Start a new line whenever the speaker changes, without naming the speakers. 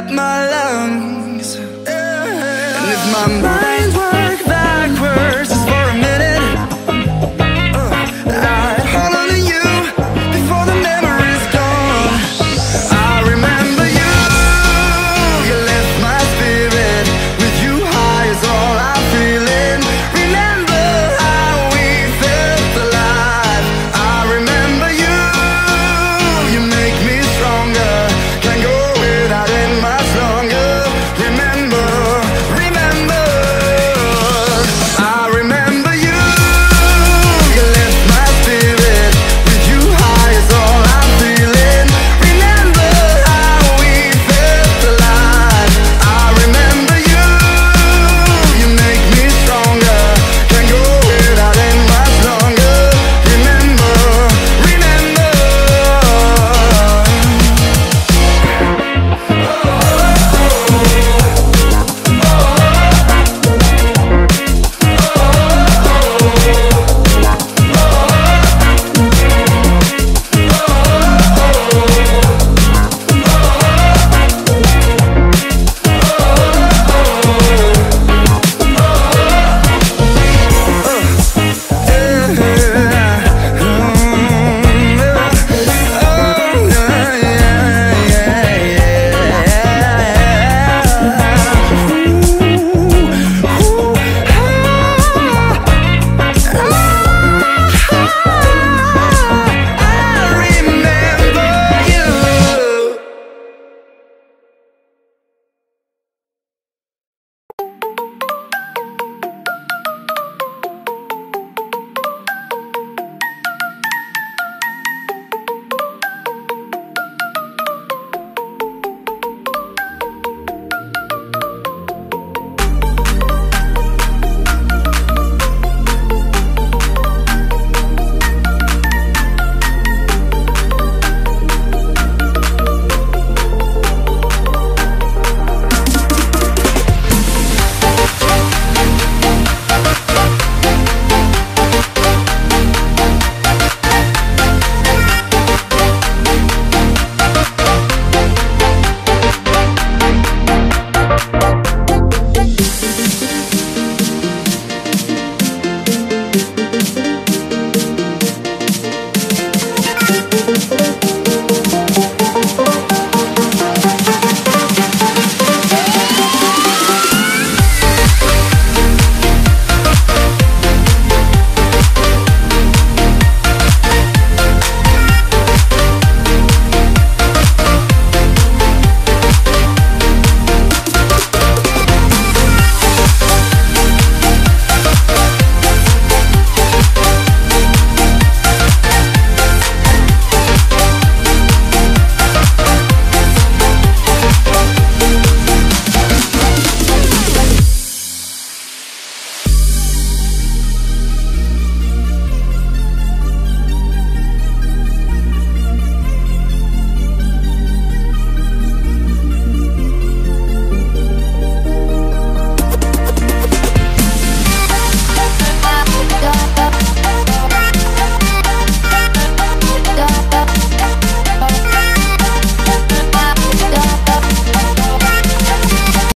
up my lungs. And if my mind worked backwards.